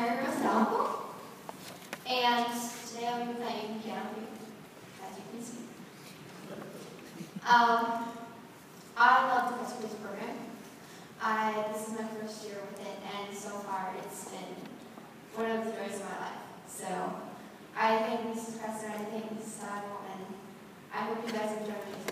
Mary Rose and today I'll be playing piano for as you can see. Um, I love the Best program. I, this is my first year with it, and so far it's been one of the joys of my life. So I thank Mrs. Presser, I thank Mrs. Saddle, and I hope you guys enjoy my